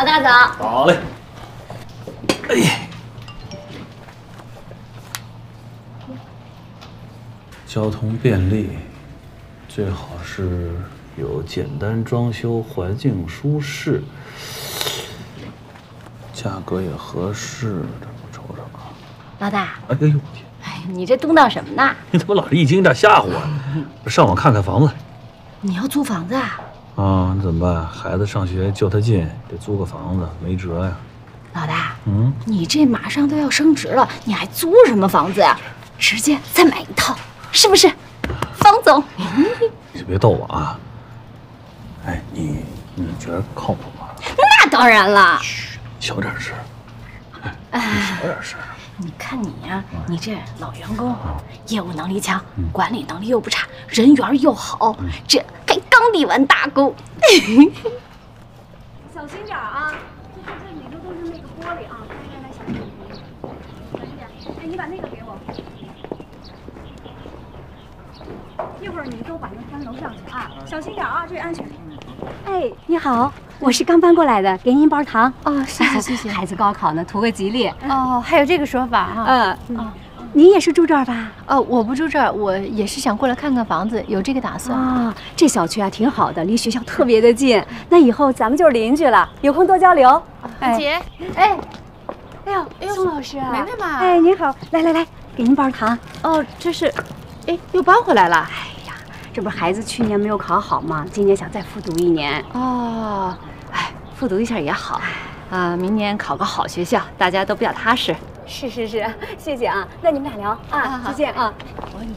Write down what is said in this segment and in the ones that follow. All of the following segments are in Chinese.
老大早。好嘞。哎，交通便利，最好是有简单装修，环境舒适，价格也合适。这我瞅瞅啊。老大，哎呦我天！哎，你这嘟囔什么呢？你怎么老是一惊一乍吓唬我？上网看看房子。你要租房子啊？啊，那怎么办？孩子上学就他近，得租个房子，没辙呀。老大，嗯，你这马上都要升职了，你还租什么房子呀？直接再买一套，是不是？方总，你别逗我啊！哎，你你觉得靠谱吗？那当然了。嘘，小点声。哎，小点声。你看你呀，你这老员工，业务能力强，管理能力又不差，人缘又好，这还刚立完大功。小心点啊！这这这里头都是那个玻璃啊！来来来，小心点，小心点。哎，你把那个给我。一会儿你都把那翻楼上去啊！小心点啊，注意安全。哎，你好，我是刚搬过来的，给您一包糖。哦，谢谢谢谢。孩子高考呢，图个吉利。哦，还有这个说法哈。嗯啊，您也是住这儿吧？哦，我不住这儿，我也是想过来看看房子，有这个打算。啊，这小区啊挺好的，离学校特别的近。那以后咱们就是邻居了，有空多交流。姐，哎，哎呦，哎呦，宋老师啊，梅梅嘛。哎，您好，来来来，给您包糖。哦，这是，哎，又搬回来了。哎呀，这不是孩子去年没有考好吗？今年想再复读一年。哦，哎，复读一下也好，啊，明年考个好学校，大家都比较踏实。是是是，谢谢啊。那你们俩聊啊，再见啊。我问你，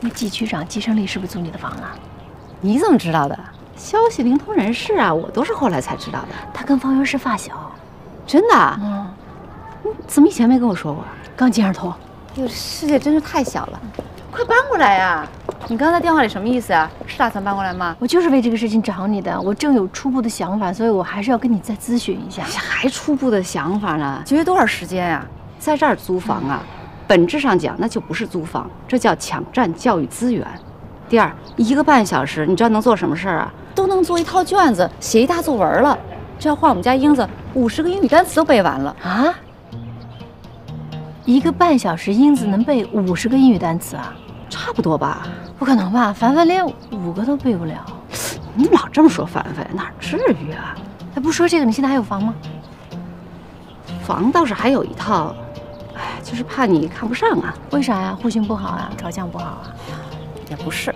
那季区长季胜利是不是租你的房啊？你怎么知道的？消息灵通人士啊，我都是后来才知道的。他跟方圆是发小。真的？嗯，你怎么以前没跟我说过？刚接上头。哎呦，世界真是太小了，快搬过来呀！你刚才电话里什么意思啊？是打算搬过来吗？我就是为这个事情找你的，我正有初步的想法，所以我还是要跟你再咨询一下。还初步的想法呢？节约多少时间啊？在这儿租房啊，本质上讲那就不是租房，这叫抢占教育资源。第二，一个半小时，你知道能做什么事儿啊？都能做一套卷子，写一大作文了。这要换我们家英子，五十个英语单词都背完了啊！一个半小时，英子能背五十个英语单词啊？差不多吧？不可能吧？凡凡连五个都背不了。你老这么说凡凡，哪至于啊？哎，不说这个，你现在还有房吗？房倒是还有一套，哎，就是怕你看不上啊。为啥呀？户型不好啊？朝向不好啊？也不是，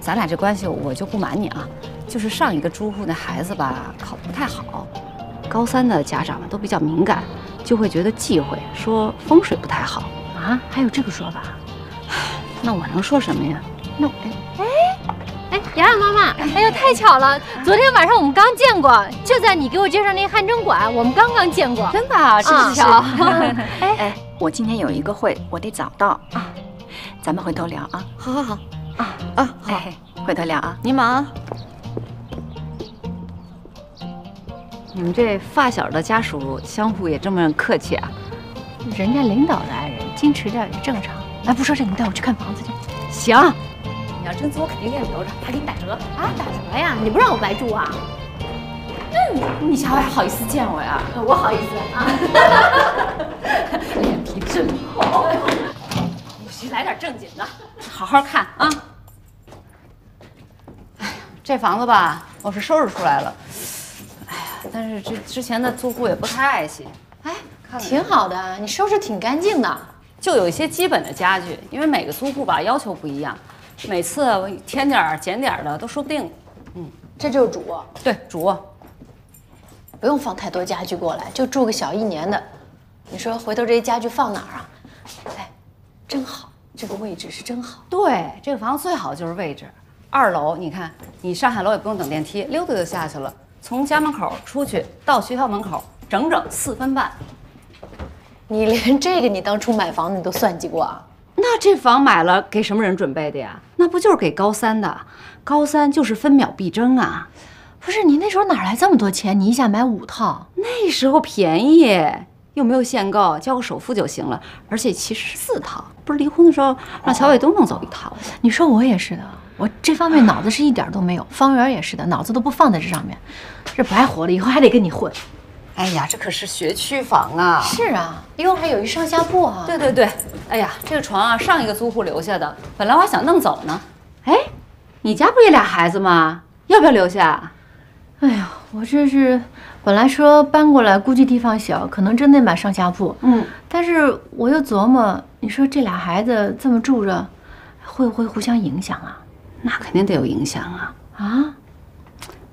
咱俩这关系我就不瞒你啊，就是上一个租户那孩子吧，考得不太好，高三的家长们都比较敏感，就会觉得忌讳，说风水不太好啊。还有这个说法？那我能说什么呀？那哎哎哎，洋洋妈妈，哎呦，太巧了！昨天晚上我们刚见过，就在你给我介绍那汗蒸馆，我们刚刚见过，真的，真是巧。哎哎，我今天有一个会，我得早到啊，咱们回头聊啊。好好好，啊啊好，回头聊啊，您忙。你们这发小的家属相互也这么客气啊？人家领导的爱人，矜持点也正常。哎，不说这，你带我去看房子去。行，你要真租，我肯定给你留着，还给你打折啊！打折呀？你不让我白住啊？那你你下回还好意思见我呀？我好意思啊！脸皮真厚。去来点正经的，好好看啊！哎呀，这房子吧，我是收拾出来了。哎呀，但是这之前的租户也不太爱惜。哎，挺好的，你收拾挺干净的。就有一些基本的家具，因为每个租户吧要求不一样，每次添点儿减点儿的都说不定。嗯，这就是主卧。对，主卧不用放太多家具过来，就住个小一年的。你说回头这些家具放哪儿啊？哎，真好，这个位置是真好。对，这个房子最好就是位置。二楼，你看，你上下楼也不用等电梯，溜达就下去了。从家门口出去到学校门口，整整四分半。你连这个你当初买房你都算计过啊？那这房买了给什么人准备的呀？那不就是给高三的？高三就是分秒必争啊！不是你那时候哪来这么多钱？你一下买五套？那时候便宜，又没有限购，交个首付就行了。而且其实四套，不是离婚的时候让乔伟东弄走一套。你说我也是的，我这方面脑子是一点都没有，方圆也是的，脑子都不放在这上面，这白活了，以后还得跟你混。哎呀，这可是学区房啊！是啊，一共还有一上下铺啊。对对对，哎呀，这个床啊，上一个租户留下的，本来我还想弄走呢。哎，你家不也俩孩子吗？要不要留下？哎呀，我这是本来说搬过来，估计地方小，可能真得买上下铺。嗯，但是我又琢磨，你说这俩孩子这么住着，会不会互相影响啊？那肯定得有影响啊！啊，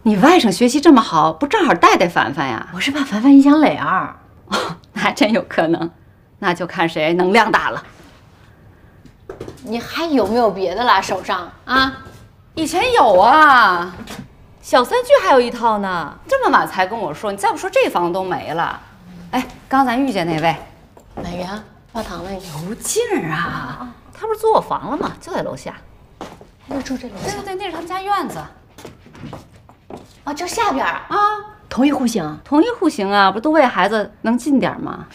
你外甥学习这么好，不正好带带凡凡呀？我是怕凡凡影响磊儿。那还真有可能，那就看谁能量大了。你还有没有别的啦？手上啊？以前有啊，小三居还有一套呢。这么晚才跟我说，你再不说这房都没了。哎，刚咱遇见那位哪个呀？报堂那个？刘静儿啊，他不是租我房了吗？就在楼下。他就住这楼下对对对，那是他们家院子啊，就下边啊，啊，同一户型。同一户型啊，不都为孩子能近点吗？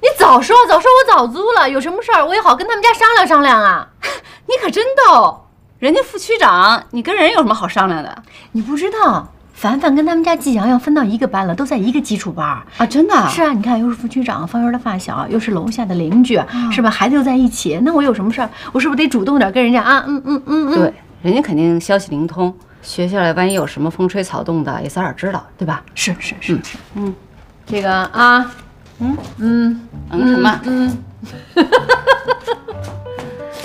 你早说，早说，我早租了。有什么事儿我也好跟他们家商量商量啊。你可真逗，人家副区长，你跟人有什么好商量的你不知道，凡凡跟他们家季阳阳分到一个班了，都在一个基础班。啊？真的？是啊，你看，又是副区长，方圆的发小，又是楼下的邻居，是吧？孩子又在一起，那我有什么事儿，我是不是得主动点跟人家啊？嗯嗯嗯嗯，对，人家肯定消息灵通，学校里万一有什么风吹草动的，也早点知道，对吧？是是是是，嗯，这个啊，嗯嗯，嗯什么？嗯，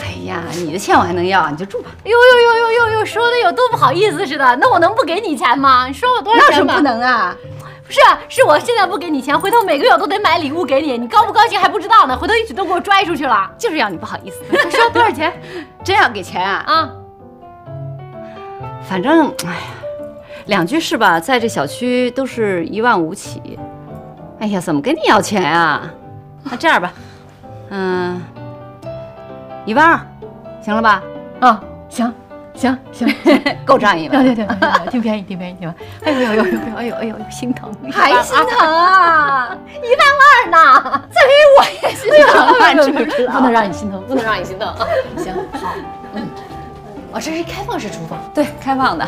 哎呀，你的钱我还能要，你就住吧。呦呦呦呦呦呦，说的有多不好意思似的。那我能不给你钱吗？你说我多少钱吧？能啊！不是，是我现在不给你钱，回头每个月我都得买礼物给你，你高不高兴还不知道呢。回头一起都给我拽出去了。就是要你不好意思。说多少钱 真要给钱啊？啊？反正，哎呀，两居室吧，在这小区都是一万五起。哎呀，怎么跟你要钱啊？那这样吧，嗯，一万二，行了吧？啊，行行行，够账一对万。对对对对，挺便宜挺便宜挺便宜。哎呦呦呦呦呦，哎呦哎呦，心疼，还心疼啊？一万二呢？再给我也心疼不知道？不能让你心疼，不能让你心疼啊！行好，嗯，我这是开放式厨房，对，开放的。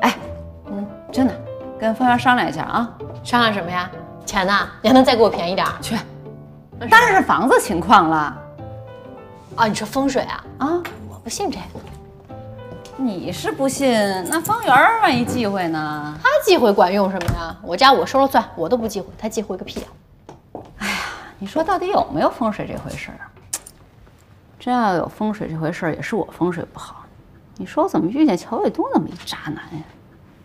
哎，嗯，真的，跟方圆商量一下啊。商量什么呀？钱呢？你还能再给我便宜点？去，当然是房子情况了啊？你说风水啊？啊。我不信这个，你是不信，那方圆万一忌讳呢？他忌讳管用什么呀？我家我说了算，我都不忌讳，他忌讳个屁呀啊！你说到底有没有风水这回事儿啊？真要有风水这回事儿，也是我风水不好。你说我怎么遇见乔卫东那么一渣男呀？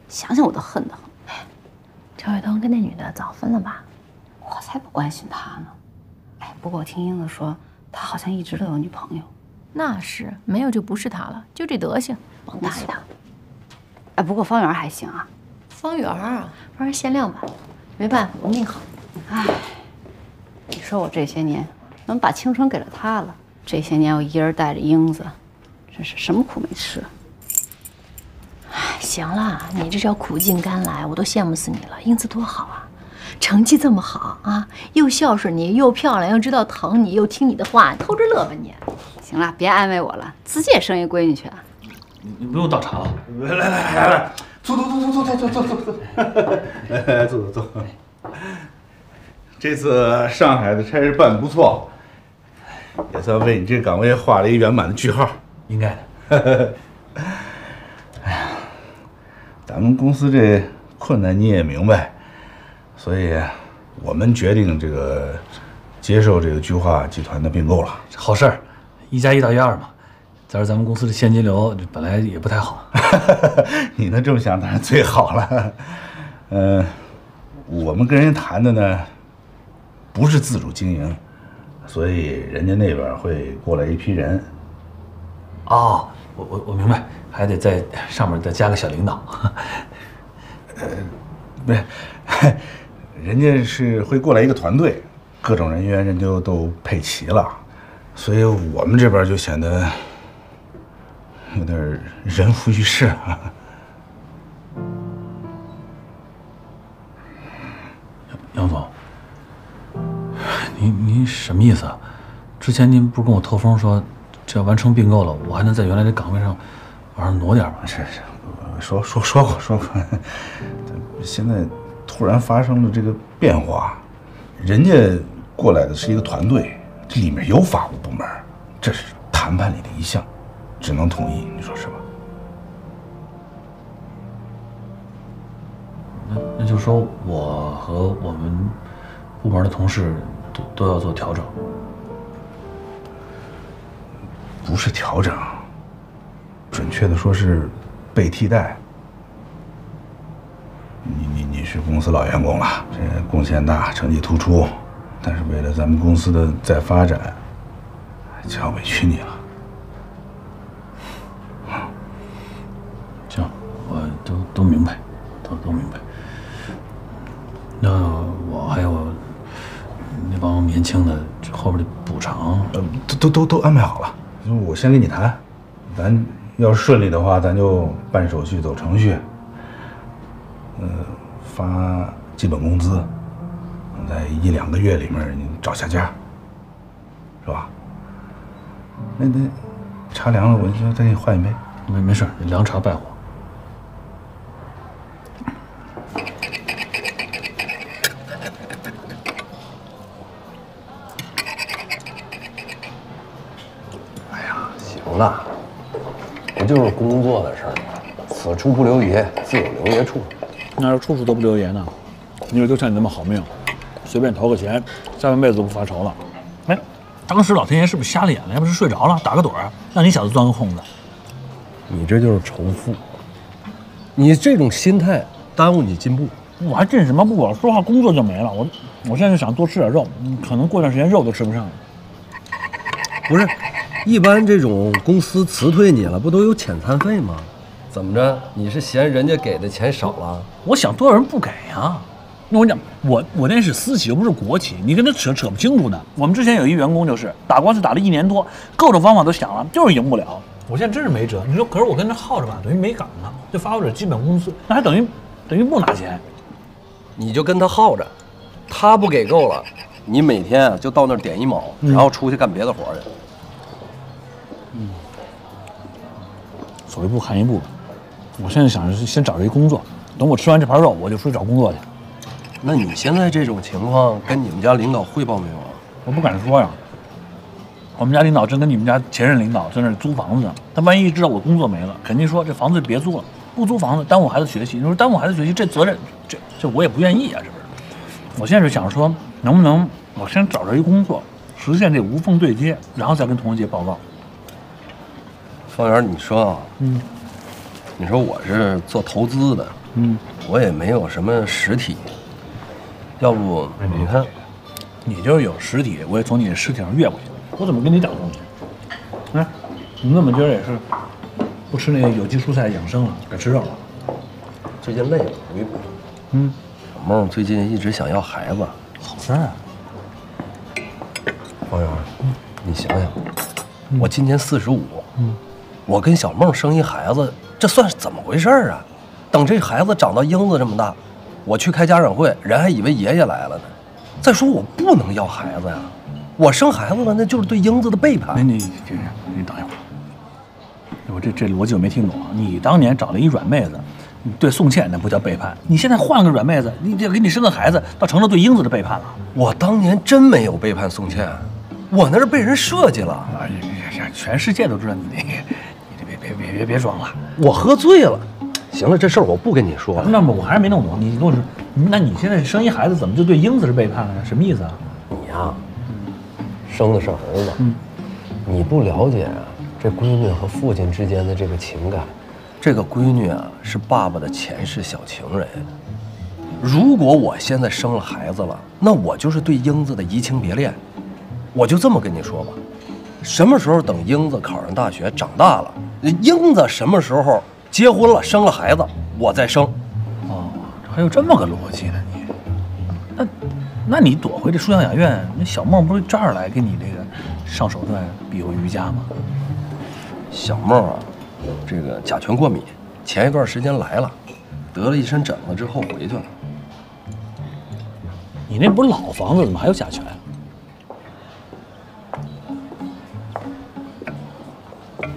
想想我都恨得很。乔卫东跟那女的早分了吧？我才不关心他呢。哎，不过我听英子说，他好像一直都有女朋友。那是没有就不是他了，就这德行，甭搭理他。哎，不过方圆还行啊。方圆啊，方圆限量版，没办法，我命好。哎，你说我这些年怎么把青春给了他了？这些年我一人带着英子，真是什么苦没吃。哎，行了，你这叫苦尽甘来，我都羡慕死你了。英子多好啊，成绩这么好啊，又孝顺你，又漂亮，又知道疼你，又听你的话，偷着乐吧你。行了，别安慰我了，自己也生一闺女去啊。你你不用倒茶了，来来来来来，坐坐坐坐坐坐坐坐坐，来来坐坐坐。这次上海的差事办得不错，也算为你这个岗位画了一圆满的句号。应该的。哎呀咱们公司这困难你也明白，所以我们决定这个接受这个巨化集团的并购了。好事儿，一加一大于二嘛。再说咱们公司的现金流本来也不太好，你能这么想当然最好了。嗯、我们跟人谈的呢，不是自主经营，所以人家那边会过来一批人。哦，我我我明白，还得在上面再加个小领导。呃不是，人家是会过来一个团队，各种人员人就都配齐了，所以我们这边就显得有点人浮于事啊。杨总，您您什么意思啊？之前您不是跟我透风说，只要完成并购了，我还能在原来的岗位上往上挪点吧。是是，说说说过说过，现在突然发生了这个变化，人家过来的是一个团队，这里面有法务部门，这是谈判里的一项，只能同意，你说是吧？那那就说，我和我们部门的同事都都要做调整。不是调整，准确的说是被替代。你你你是公司老员工了，这贡献大，成绩突出，但是为了咱们公司的再发展，就要委屈你了。行，我都都明白，都都明白。那我还有那帮年轻的后边的补偿，呃，都都都都安排好了，我先跟你谈，咱要是顺利的话，咱就办手续走程序，嗯，发基本工资，在一两个月里面你找下家，是吧？那那茶凉了，我就再给你换一杯。没没事，凉茶败火。行了，不就是工作的事儿吗？此处不留爷，自有留爷处。那要处处都不留爷呢？你说就像你那么好命，随便投个钱，下半辈子都不发愁了。哎，当时老天爷是不是瞎了眼了？要不是睡着了，打个盹儿，让你小子钻个空子。你这就是仇富。你这种心态耽误你进步。我还进什么步啊？说话工作就没了。我我现在就想多吃点肉，嗯可能过段时间肉都吃不上了。不是，一般这种公司辞退你了，不都有遣散费吗？怎么着？你是嫌人家给的钱少了？我想多少人不给啊？那我讲，我我那是私企，又不是国企，你跟他扯扯不清楚呢。我们之前有一员工就是打官司打了一年多，各种方法都想了，就是赢不了。我现在真是没辙。你说，可是我跟他耗着吧，等于没岗呢，就发我点基本工资，那还等于等于不拿钱。你就跟他耗着，他不给够了，你每天啊就到那儿点一毛，然后出去干别的活儿去。走一步看一步吧。我现在想着是先找一工作，等我吃完这盘肉，我就出去找工作去。那你现在这种情况，跟你们家领导汇报没有啊？我不敢说呀。我们家领导正跟你们家前任领导在那租房子，他万一知道我工作没了，肯定说这房子别租了，不租房子耽误孩子学习。你说耽误孩子学习，这责任，这这我也不愿意啊，是不是？我现在就想说，能不能我先找着一工作，实现这无缝对接，然后再跟童文杰报告。方圆，你说啊，嗯你说我是做投资的，嗯，我也没有什么实体，要不你看，你就是有实体，我也从你的尸体上越过去。我怎么跟你讲东西？哎，你怎么今儿也是不吃那个有机蔬菜养生了，改吃肉了？最近累了，补一补。嗯，小梦最近一直想要孩子，好事儿啊。方圆，你想想，我今年四十五，我跟小梦生一孩子，这算是怎么回事儿啊？等这孩子长到英子这么大，我去开家长会，人还以为爷爷来了呢。再说我不能要孩子呀，我生孩子了，那就是对英子的背叛。你你你等一会儿，我这这逻辑我没听懂啊。你当年找了一软妹子，你对宋茜那不叫背叛，你现在换个软妹子，你这给你生个孩子，倒成了对英子的背叛了。我当年真没有背叛宋茜，我那是被人设计了。哎，呀呀，全世界都知道你那个，别别装了。我喝醉了。行了，这事儿我不跟你说了。那么我还是没弄懂，你跟我说，那你现在生一孩子，怎么就对英子是背叛了呢？什么意思啊？你呀、生的是儿子，你不了解啊，这闺女和父亲之间的这个情感。这个闺女啊，是爸爸的前世小情人。如果我现在生了孩子了，那我就是对英子的移情别恋。我就这么跟你说吧，什么时候等英子考上大学，长大了，英子什么时候结婚了，生了孩子，我再生。哦，还有这么个逻辑呢，你？那，那你躲回这书香雅苑，那小梦不是这儿来给你这个上手段比划瑜伽吗？小梦啊，这个甲醛过敏，前一段时间来了，得了一身疹子之后回去了。你那不是老房子，怎么还有甲醛？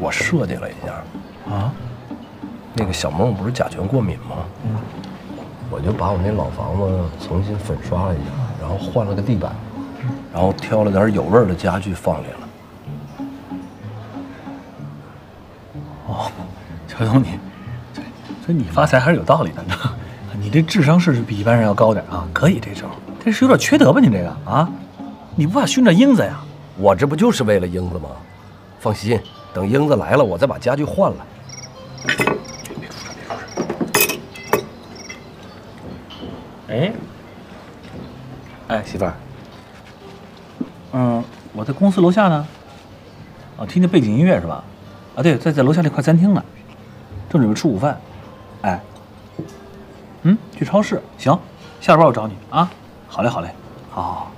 我设计了一下，啊？那个小梦不是甲醛过敏吗？嗯，我就把我那老房子重新粉刷了一下，然后换了个地板，然后挑了点有味儿的家具放里了。哦，乔总你，这这你发财还是有道理的，你这智商是比一般人要高点啊，可以这招，这是有点缺德吧你这个啊？你不怕熏着英子呀？我这不就是为了英子吗？放心，等英子来了，我再把家具换了。哎，哎，媳妇儿，嗯，我在公司楼下呢，啊，听见背景音乐是吧？啊，对，在在楼下那块餐厅呢，正准备吃午饭。哎，嗯，去超市，行，下了班我找你啊。好嘞，好嘞，好好好。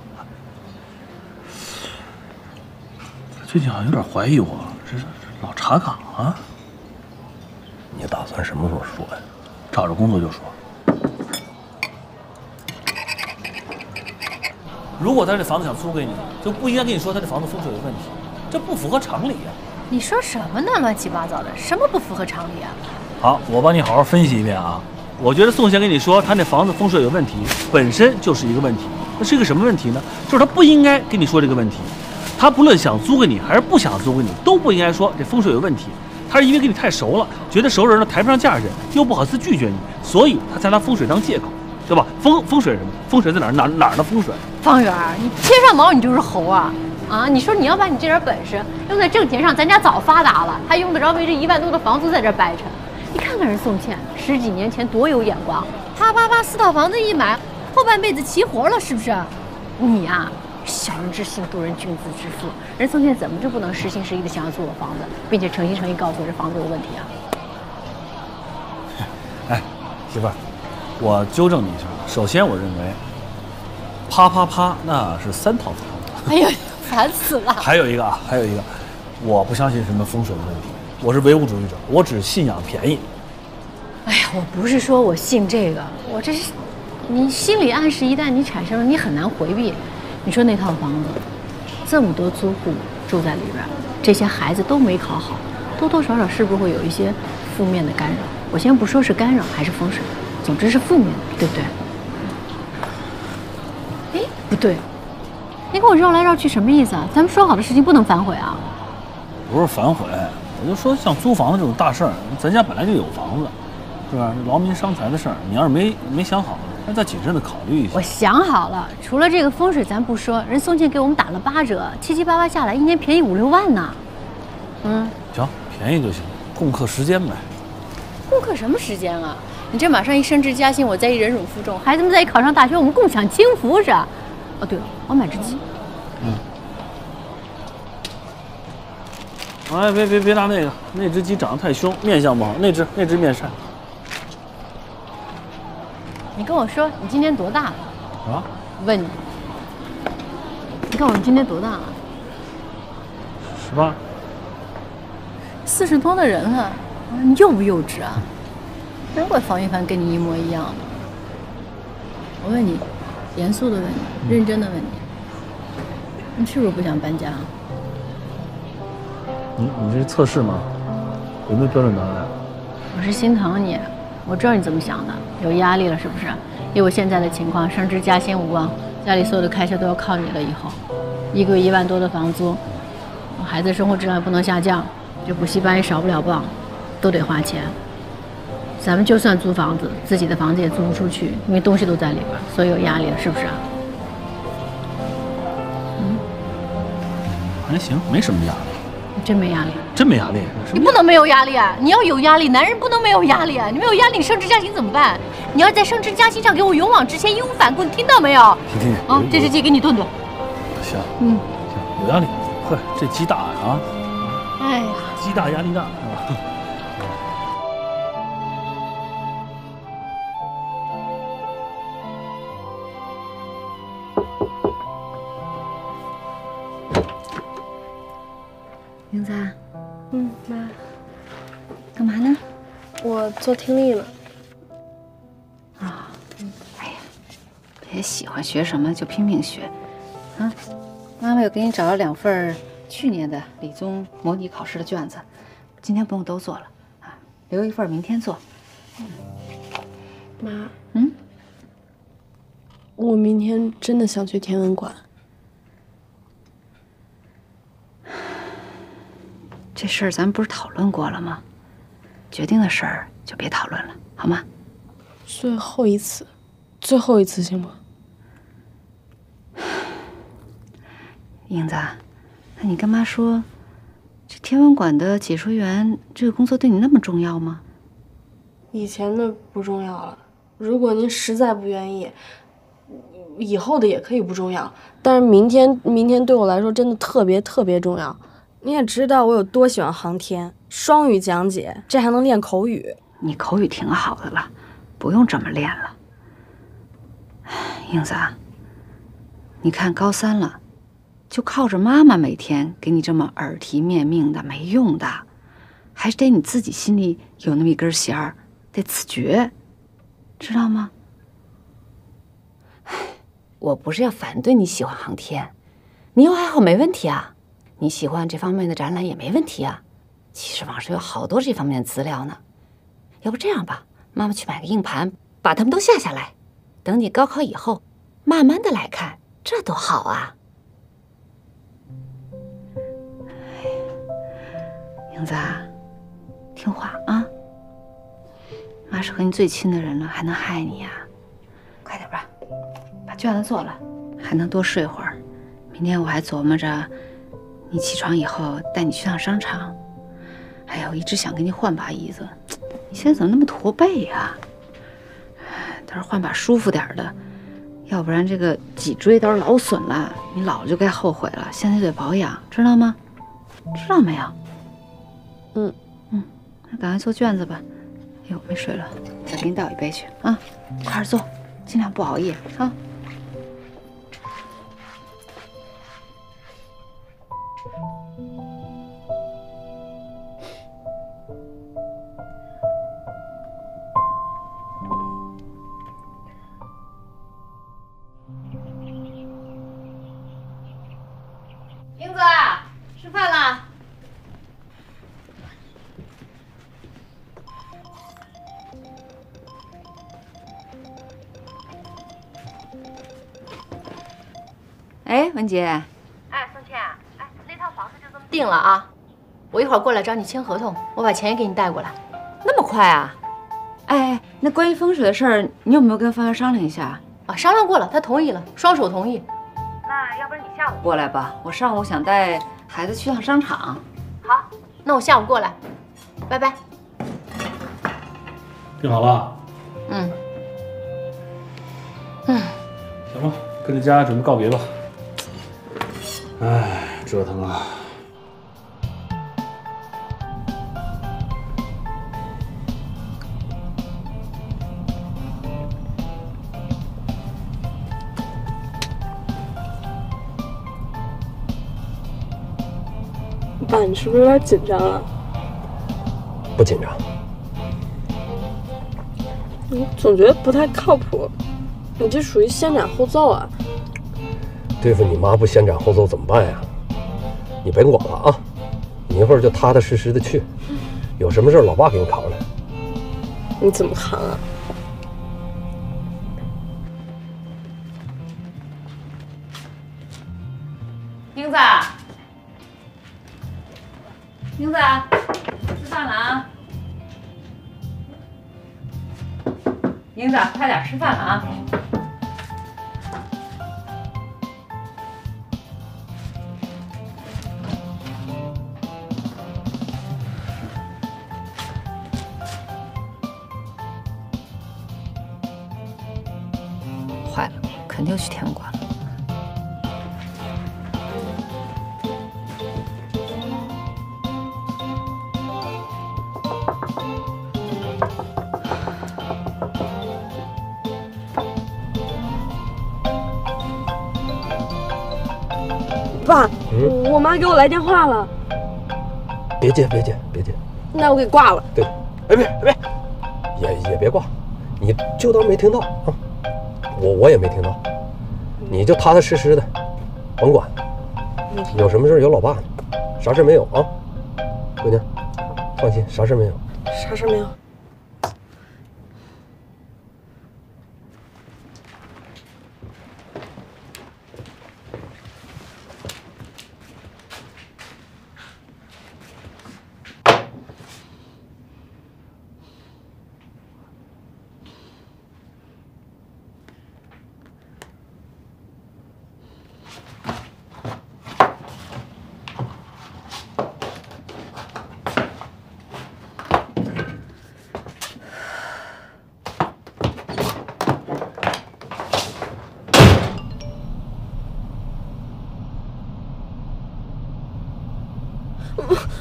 最近好像有点怀疑我，这是老查岗啊。你打算什么时候说呀？找着工作就说。如果他这房子想租给你，就不应该跟你说他这房子风水有问题，这不符合常理啊！你说什么呢？乱七八糟的，什么不符合常理啊？好，我帮你好好分析一遍啊。我觉得宋先跟你说他那房子风水有问题，本身就是一个问题。那是一个什么问题呢？就是他不应该跟你说这个问题。他不论想租给你还是不想租给你，都不应该说这风水有问题。他是因为跟你太熟了，觉得熟人呢抬不上价钱，又不好意思拒绝你，所以他才拿风水当借口。对吧？风风水什么？风水在哪儿？哪哪儿的风水？方圆，你贴上毛你就是猴啊！啊，你说你要把你这点本事用在挣钱上，咱家早发达了，还用得着为这一万多的房租在这掰扯？你看看人宋倩，十几年前多有眼光，啪啪啪四套房子一买，后半辈子齐活了，是不是？你呀，小人之心度人君子之腹，人宋倩怎么就不能实心实意的想要租我房子，并且诚心诚意告诉我这房子有问题啊？哎，媳妇儿。我纠正你一下，首先我认为，啪啪啪那是三套房子。哎呦，烦死了！还有一个啊，还有一个，我不相信什么风水的问题，我是唯物主义者，我只信仰便宜。哎呀，我不是说我信这个，我这是，你心理暗示一旦你产生了，你很难回避。你说那套房子，这么多租户住在里边，这些孩子都没考好，多多少少是不是会有一些负面的干扰？我先不说是干扰还是风水。总之是负面的，对不对？哎，不对，你跟我绕来绕去什么意思啊？咱们说好的事情不能反悔啊！不是反悔，我就说像租房子这种大事儿，咱家本来就有房子，是吧？劳民伤财的事儿，你要是没没想好，那再谨慎的考虑一下。我想好了，除了这个风水咱不说，人宋庆给我们打了八折，七七八八下来一年便宜五六万呢。嗯，行，便宜就行，共克时间呗。共克什么时间啊？你这马上一升职加薪，我再一忍辱负重，孩子们再一考上大学，我们共享清福是？哦，对了，我买只鸡。嗯。哎，别别别拿那个，那只鸡长得太凶，面相不好。那只那只面善。你跟我说，你今年多大了？啊？问你。你看我今年多大了？十八。四十多的人了，你幼不幼稚啊？难怪方一凡跟你一模一样的。我问你，严肃的问你，认真的问你，你是不是不想搬家？你你这是测试吗？有没有标准答案？我是心疼你，我知道你怎么想的，有压力了是不是？以我现在的情况，升职加薪无望，家里所有的开销都要靠你了。以后，一个月一万多的房租，孩子生活质量不能下降，这补习班也少不了报，都得花钱。咱们就算租房子，自己的房子也租不出去，因为东西都在里边，所以有压力了，是不是啊？嗯，还行，没什么压力。你真没压力？真没压力？你不能没有压力啊！你要有压力，男人不能没有压力啊！你没有压力，你升职加薪怎么办？你要在升职加薪上给我勇往直前，义无反顾，你听到没有？听听。啊，这只鸡给你炖炖。行。嗯，行，有压力。呵，这鸡大啊！哎呀，鸡大压力大。英子，嗯，妈，干嘛呢？我做听力了。啊，哎呀，别喜欢学什么就拼命学，啊，妈妈又给你找了两份去年的理综模拟考试的卷子，今天不用都做了，啊，留一份明天做。妈，嗯，我明天真的想去天文馆。这事儿咱不是讨论过了吗？决定的事儿就别讨论了，好吗？最后一次，最后一次行吗？英子，那你跟妈说，这天文馆的解说员这个工作对你那么重要吗？以前的不重要了，如果您实在不愿意，以后的也可以不重要。但是明天，明天对我来说真的特别特别重要。你也知道我有多喜欢航天，双语讲解，这还能练口语。你口语挺好的了，不用这么练了。英子，你看高三了，就靠着妈妈每天给你这么耳提面命的，没用的，还是得你自己心里有那么一根弦儿，得自觉，知道吗？我不是要反对你喜欢航天，你有爱好没问题啊。你喜欢这方面的展览也没问题啊。其实网上有好多这方面的资料呢。要不这样吧，妈妈去买个硬盘，把它们都下下来，等你高考以后，慢慢的来看，这多好啊！英子，听话啊。妈是和你最亲的人了，还能害你呀？快点吧，把卷子做了，还能多睡会儿。明天我还琢磨着，你起床以后带你去趟商场。哎呀，我一直想给你换把椅子，你现在怎么那么驼背呀？倒是换把舒服点的，要不然这个脊椎都是劳损了，你老了就该后悔了。现在得保养，知道吗？知道没有？嗯嗯，那赶快做卷子吧。哎呦，没水了，再给你倒一杯去啊！快点做，尽量不熬夜啊。哎，文杰，哎，宋倩，哎，那套房子就这么定了啊！我一会儿过来找你签合同，我把钱也给你带过来。那么快啊？哎，那关于风水的事儿，你有没有跟方圆商量一下？啊，商量过了，他同意了，双手同意。那要不然你下午过来吧，我上午想带孩子去趟商场。好，那我下午过来，拜拜。定好了，嗯，嗯，行吧，跟着家准备告别吧。哎，折腾啊！爸，你是不是有点紧张啊？不紧张。你总觉得不太靠谱，你这属于先斩后奏啊！对付你妈不先斩后奏怎么办呀？你甭管了啊，你一会儿就踏踏实实的去，有什么事老爸给你扛着。你怎么扛啊？英子，英子，吃饭了啊！英子，快点吃饭了啊！妈给我来电话了，别接，别接，别接。那我给挂了。对，哎别别，也也别挂，你就当没听到啊。我我也没听到，你就踏踏实实的，甭管。有什么事有老爸呢，啥事没有啊？姑娘，放心，啥事没有。啥事没有。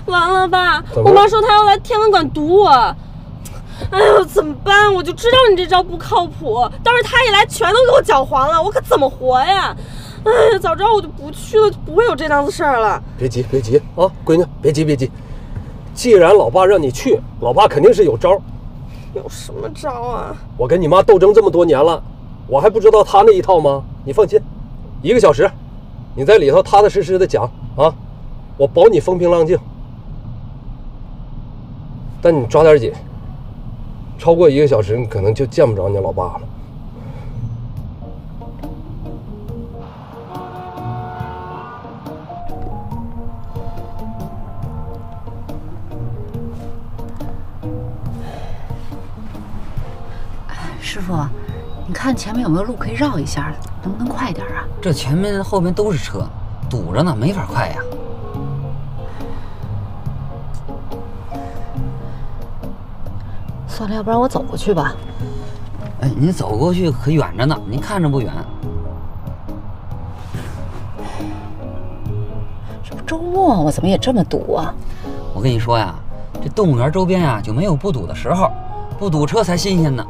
完了，爸！怎么我妈说她要来天文馆堵我。哎呦，怎么办？我就知道你这招不靠谱，到时候她一来，全都给我搅黄了，我可怎么活呀？哎呀，早知道我就不去了，就不会有这档子事儿了。别急，别急啊，闺女，别急，别急。既然老爸让你去，老爸肯定是有招。有什么招啊？我跟你妈斗争这么多年了，我还不知道她那一套吗？你放心，一个小时，你在里头踏踏实实的讲啊，我保你风平浪静。但你抓点紧，超过一个小时，你可能就见不着你老爸了。师傅，你看前面有没有路可以绕一下，能不能快点啊？这前面后面都是车，堵着呢，没法快呀。算了，要不然我走过去吧。哎，你走过去可远着呢，您看着不远。这不周末，我怎么也这么堵啊？我跟你说呀，这动物园周边呀就没有不堵的时候，不堵车才新鲜呢。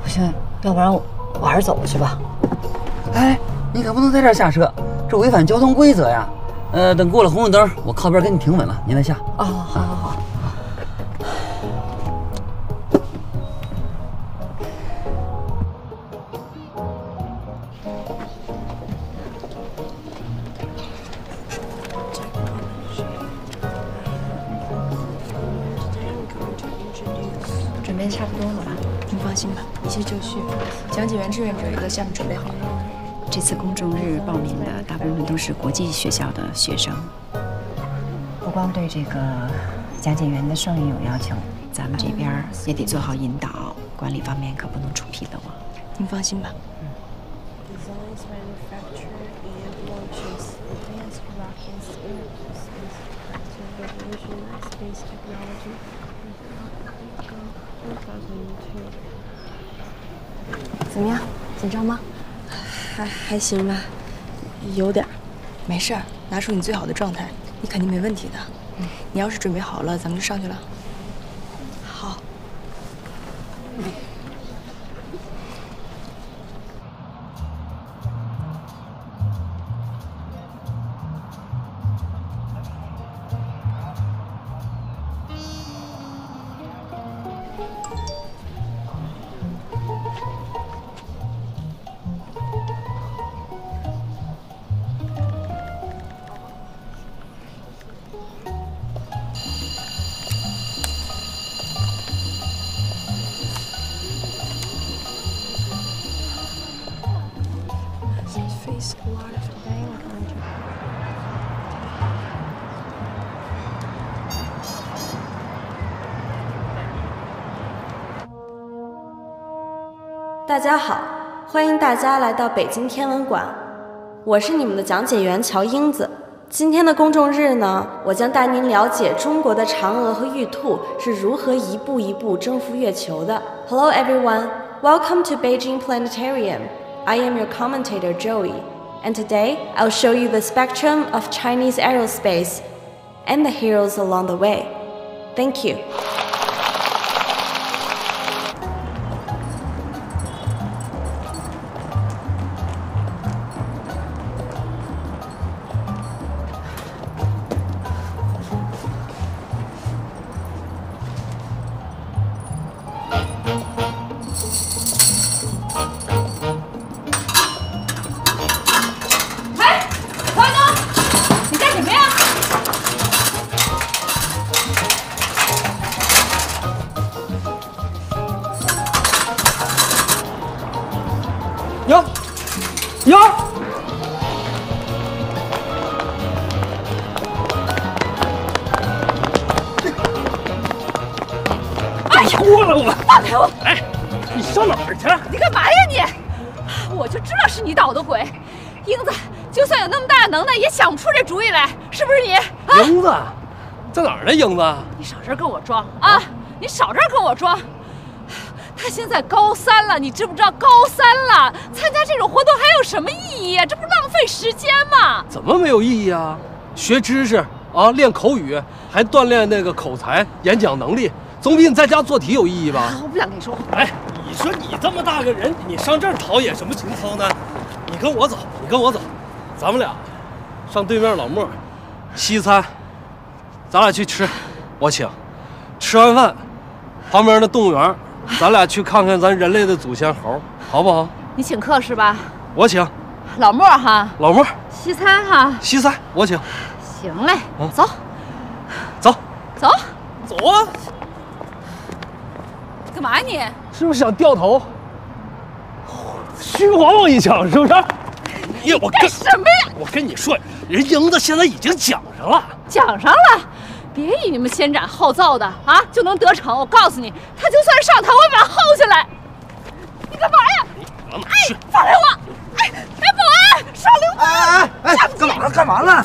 不行，要不然我我还是走过去吧。哎，你可不能在这儿下车，这违反交通规则呀。呃，等过了红绿灯，我靠边给你停稳了，您再下。哦，准备的差不多了吧？您放心吧，一切就绪。讲解员志愿者也都项目准备好了。这次公众日报名的大部分都是国际学校的学生，不光对这个讲解员的声誉有要求，咱们这边也得做好引导，管理方面可不能出纰漏啊。您放心吧。紧张吗？还还行吧，有点儿。没事儿，拿出你最好的状态，你肯定没问题的。你要是准备好了，咱们就上去了。大家好，欢迎大家来到北京天文馆，我是你们的讲解员乔英子。今天的公众日呢，我将带您了解中国的嫦娥和玉兔是如何一步一步征服月球的。Hello everyone, welcome to Beijing Planetarium. I am your commentator Joey, and today I'll show you the spectrum of Chinese aerospace and the heroes along the way. Thank you. 你上哪儿去？你干嘛呀你？我就知道是你捣的鬼，英子，就算有那么大的能耐，也想不出这主意来，是不是你？啊，英子，在哪儿呢？英子，你少这儿跟我装啊！你少这儿跟我装。他现在高三了，你知不知道？高三了，参加这种活动还有什么意义啊？这不是浪费时间吗？怎么没有意义啊？学知识啊，练口语，还锻炼那个口才、演讲能力，总比你在家做题有意义吧？我不想跟你说话。哎，你说你这么大个人，你上这儿陶冶什么情操呢？你跟我走，你跟我走，咱们俩上对面老莫西餐，咱俩去吃，我请。吃完饭，旁边的动物园，咱俩去看看咱人类的祖先猴，好不好？你请客是吧？我请。老莫哈。老莫。西餐哈。西餐我请。行嘞，走。走。走。走啊！干嘛呀你？是不是想掉头？虚晃我一枪是不是？你我干什么呀？我跟你说，人英子现在已经讲上了。讲上了。别以你们先斩后奏的啊就能得逞！我告诉你，他就算是上台，我也把他薅下来。你干嘛呀？哎，放开我！哎，哎，保安，耍流氓！哎哎哎，干嘛呢？干嘛呢？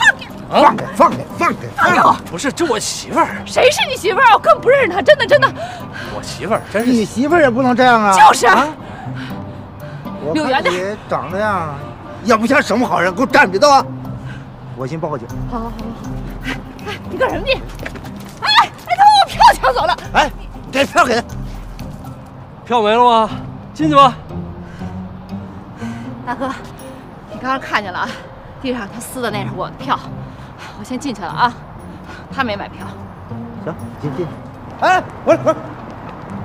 放开！放开！放开！放开我！不是，这我媳妇儿。谁是你媳妇儿？我根本不认识她，真的真的。我媳妇儿，真是你媳妇儿也不能这样啊！就是。溜远点。你长这样，也不像什么好人，给我站着啊！我先报警。好好好好。哎，你干什么你？哎哎，他把我票抢走了！哎，给票给他。票没了吗？进去吧。大哥，你刚刚看见了啊？地上他撕的那是我的票，我先进去了啊。他没买票。行，进进。哎，不是不是，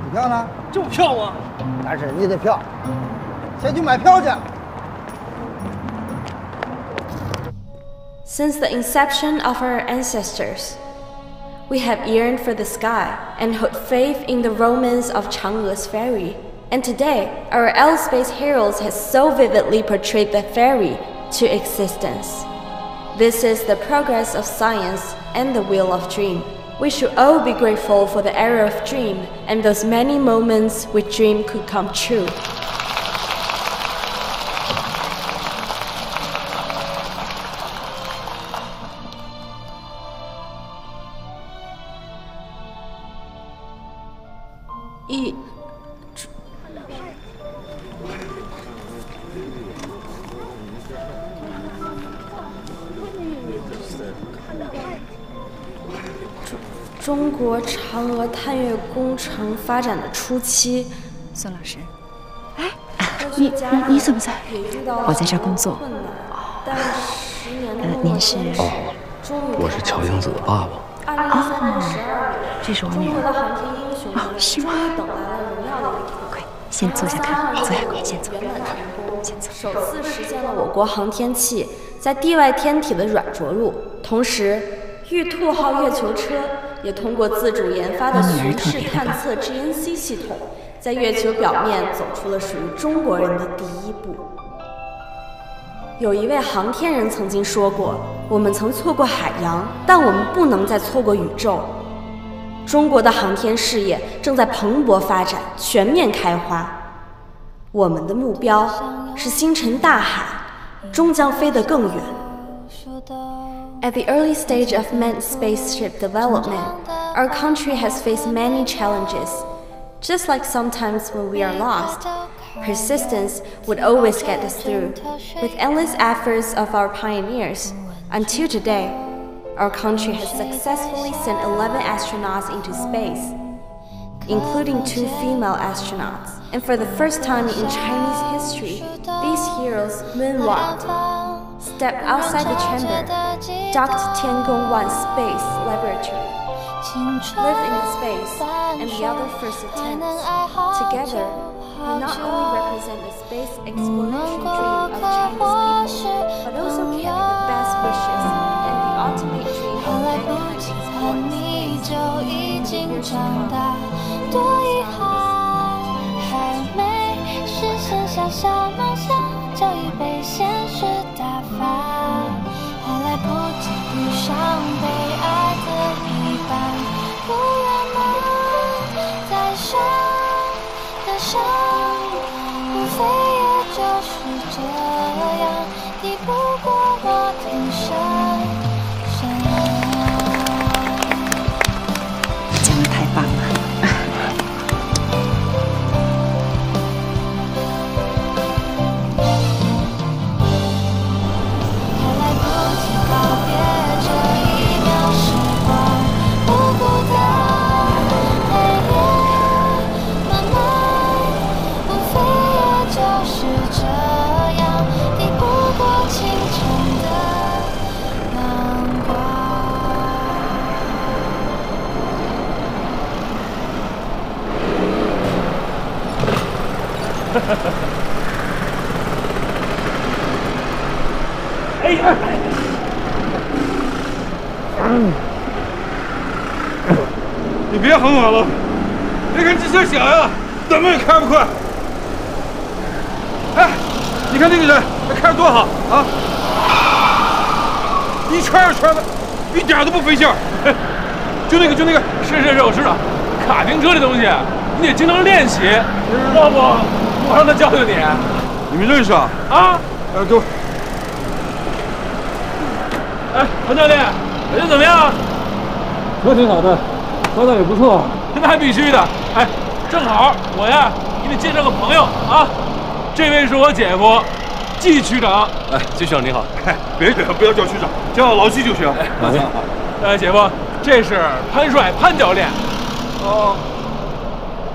你票呢？这不票吗？那是人家的票，先去买票去。Since the inception of our ancestors, we have yearned for the sky and held faith in the romance of Chang'e's fairy. And today, our L-space heroes has so vividly portrayed the fairy to existence. This is the progress of science and the wheel of dream. We should all be grateful for the era of dream and those many moments we dream could come true. 中国嫦娥探月工程发展的初期，孙老师，哎，你你你怎么在？我在这工作。但十年呃，您是？哦，我是乔英子的爸爸。哦，这是我女儿。哦，是吗？快，先坐下看，坐下，快先坐。先坐。首次实现了我国航天器在地外天体的软着陆，同时，玉兔号月球车也通过自主研发的巡视探测 GNC 系统，在月球表面走出了属于中国人的第一步。有一位航天人曾经说过：“我们曾错过海洋，但我们不能再错过宇宙。”中国的航天事业正在蓬勃发展，全面开花。我们的目标是星辰大海，终将飞得更远。At the early stage of manned spaceship development, our country has faced many challenges. Just like sometimes when we are lost, persistence would always get us through. With endless efforts of our pioneers, until today, our country has successfully sent 11 astronauts into space, including two female astronauts. And for the first time in Chinese history, these heroes moonwalked, stepped outside the chamber, docked Tiangong 1 Space Laboratory, lived in the space, and the other first attempts. Together, we not only represent the space exploration dream of Chinese people, but also carry the best wishes and the ultimate dream of mankind explorers. 就已经长大，多遗憾，还没实现小小梦想，就已被现 哎呀！嗯，你别喊我了，别看这车小呀，怎么也开不快。哎，你看那个人，他开得多好啊！一圈一圈的，一点都不费劲儿。就那个，就那个，是是是，我知道。卡丁车这东西，你得经常练习，知道不？我让他教教你。你们认识啊？啊？呃，给我。哎，潘教练，感觉怎么样？车挺好的，操作也不错。那还必须的。哎，正好我呀，给你介绍个朋友啊，这位是我姐夫，季区长。哎，季区长你好。哎，别别不要叫区长，叫老季就行。哎，老季。哎，姐夫，这是潘帅潘教练。哦，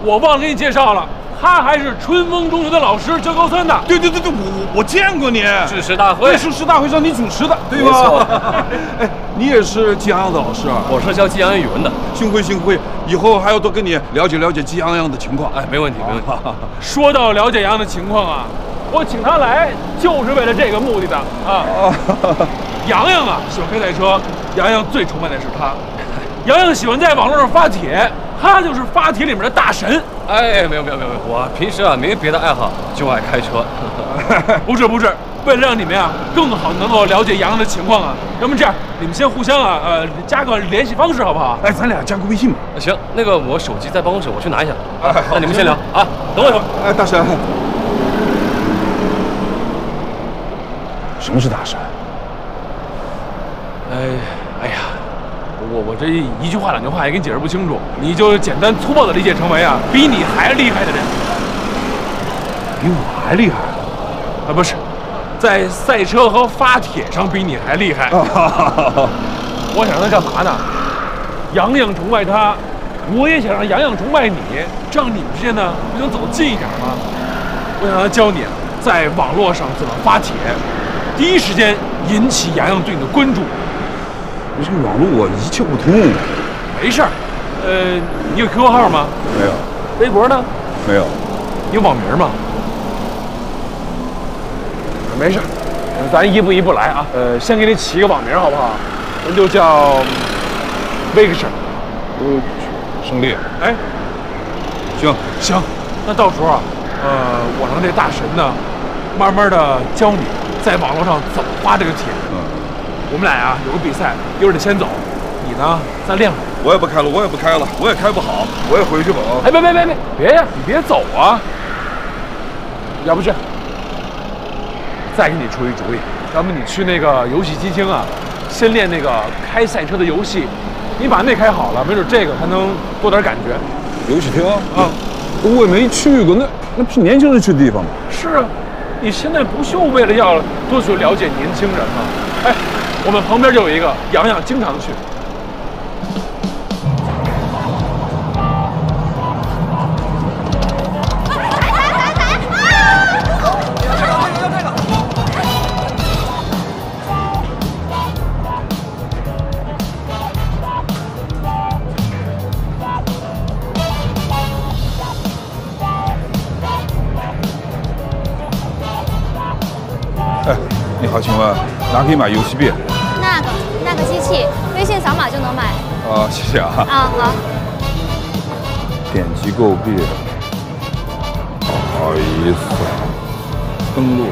我忘了给你介绍了，他还是春风中学的老师，教高三的。对对对对，我我见过你，誓师大会，誓师大会上你主持的，对吧？哎，你也是季洋洋的老师啊？我是教季洋洋语文的。幸会幸会，以后还要多跟你了解了解季洋洋的情况。哎，没问题没问题。说到了解洋洋的情况啊，我请他来就是为了这个目的的啊。洋洋啊，喜欢开赛车，洋洋最崇拜的是他。洋洋喜欢在网络上发帖。他就是发帖里面的大神，哎，没有没有没有，我平时啊没别的爱好，就爱开车。不是不是，为了让你们啊更好能够了解洋洋的情况啊，要么这样，你们先互相啊呃加个联系方式好不好？哎，咱俩加个微信吧。行，那个我手机在办公室，我去拿一下。哎，那你们先聊啊，等我一会儿。哎，大神，什么是大神？哎，哎呀。我我这一句话两句话也给你解释不清楚，你就简单粗暴的理解成为啊，比你还厉害的人，比我还厉害啊？不是，在赛车和发帖上比你还厉害。我想让他干嘛呢？洋洋崇拜他，我也想让洋洋崇拜你，这样你们之间呢不能走近一点吗？我想让他教你在网络上怎么发帖，第一时间引起洋洋对你的关注。这个网络我一窍不通，没事儿。呃，你有 QQ 号吗？没有。微博呢？没有。你有网名吗？没事儿，咱一步一步来啊。呃，先给你起一个网名好不好？咱就叫 Victor。呃，胜利。哎，行行，那到时候啊，呃，我让这大神呢，慢慢的教你在网络上怎么发这个帖。嗯。我们俩呀有个比赛，一会儿得先走，你呢再练会儿。我也不开了，我也不开了，我也开不好，我也回去吧啊！哎，别别别别别呀，你别走啊！要不这样，再给你出一主意，要不你去那个游戏机厅啊，先练那个开赛车的游戏，你把那开好了，没准这个还能多点感觉。游戏厅啊，我也没去过，那那不是年轻人去的地方吗？是啊，你现在不就为了要多去了解年轻人吗？哎。我们旁边就有一个，洋洋经常去。哎，你好，请问哪可以买游戏币？啊，谢谢啊。啊，好。点击购币。不好意思，登录。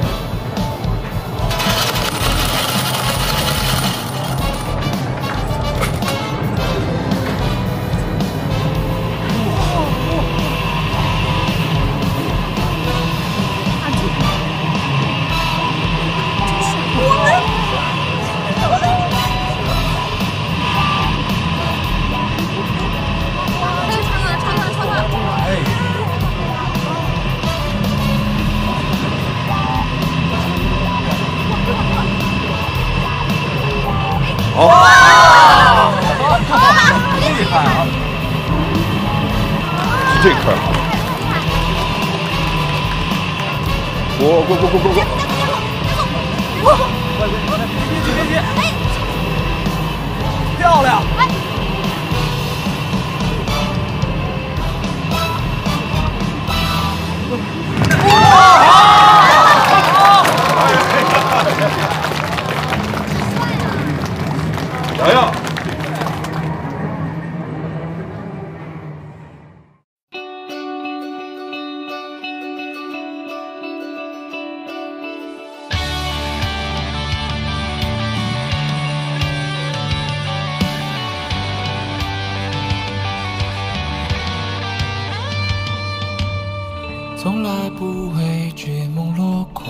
从来不畏惧梦落空，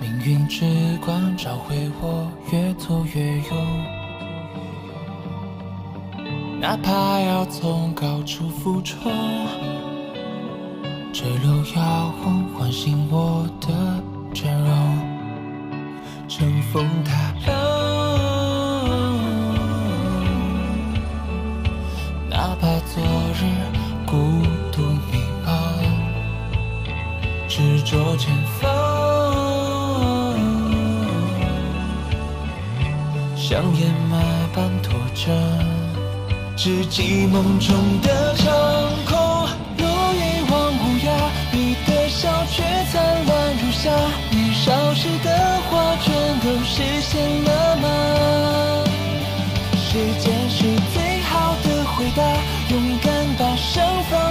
命运之光照会我越挫越勇，哪怕要从高处俯冲，坠落摇晃唤醒我的真容，乘风踏浪，说前方，像野马般拖着，只记梦中的长空。如一望无涯，你的笑却灿烂如夏，年少时的话全都实现了吗？时间是最好的回答，勇敢把盛放